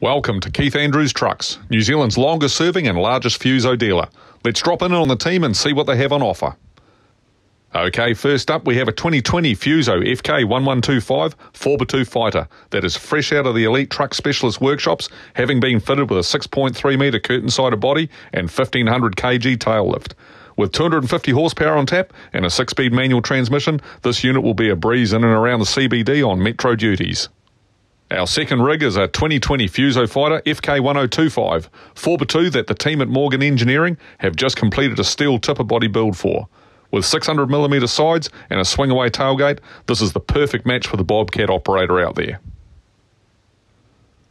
Welcome to Keith Andrews Trucks, New Zealand's longest serving and largest Fuso dealer. Let's drop in on the team and see what they have on offer. Okay, first up we have a 2020 Fuso FK1125 4x2 fighter that is fresh out of the Elite Truck Specialist workshops, having been fitted with a 6.3 metre curtain sided body and 1500 kg tail lift. With 250 horsepower on tap and a 6 speed manual transmission, this unit will be a breeze in and around the CBD on metro duties. Our second rig is a 2020 Fuso Fighter FK1025, 4x2 that the team at Morgan Engineering have just completed a steel tipper body build for. With 600mm sides and a swing away tailgate, this is the perfect match for the Bobcat operator out there.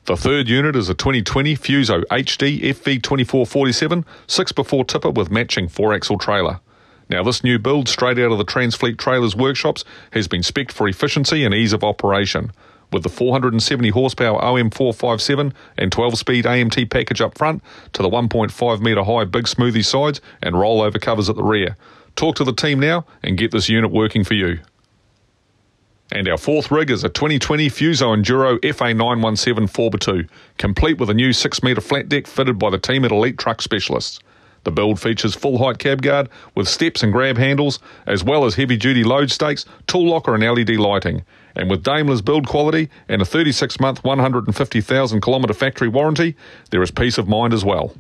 The third unit is a 2020 Fuso HD FV2447 6x4 tipper with matching 4 axle trailer. Now, this new build, straight out of the Transfleet Trailers workshops, has been spec'd for efficiency and ease of operation with the 470 horsepower OM457 and 12 speed AMT package up front to the 1.5 metre high big smoothie sides and rollover covers at the rear. Talk to the team now and get this unit working for you. And our fourth rig is a 2020 Fuso Enduro FA917 4x2, complete with a new 6 metre flat deck fitted by the team at Elite Truck Specialists. The build features full height cab guard with steps and grab handles, as well as heavy duty load stakes, tool locker, and LED lighting. And with Daimler's build quality and a 36 month, 150,000 kilometre factory warranty, there is peace of mind as well.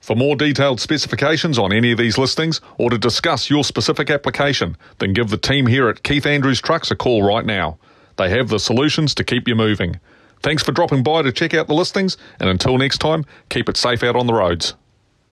For more detailed specifications on any of these listings or to discuss your specific application, then give the team here at Keith Andrews Trucks a call right now. They have the solutions to keep you moving. Thanks for dropping by to check out the listings, and until next time, keep it safe out on the roads.